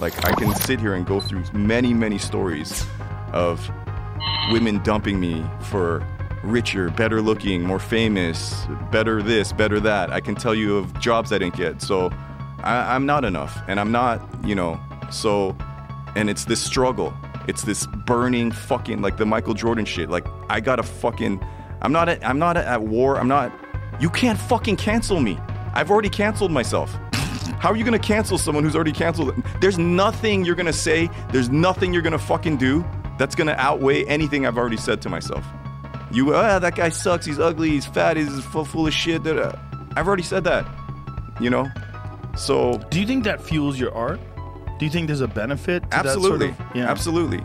Like I can sit here and go through many, many stories of women dumping me for richer, better looking, more famous, better this, better that. I can tell you of jobs I didn't get. So I, I'm not enough, and I'm not, you know. So, and it's this struggle. It's this burning fucking like the Michael Jordan shit. Like I gotta fucking. I'm not. At, I'm not at war. I'm not. You can't fucking cancel me. I've already canceled myself. How are you gonna cancel someone who's already canceled? There's nothing you're gonna say. There's nothing you're gonna fucking do that's gonna outweigh anything I've already said to myself. You, ah, that guy sucks. He's ugly. He's fat. He's full, full of shit. I've already said that. You know. So Do you think that fuels your art? Do you think there's a benefit? To absolutely, That sort of, yeah. absolutely.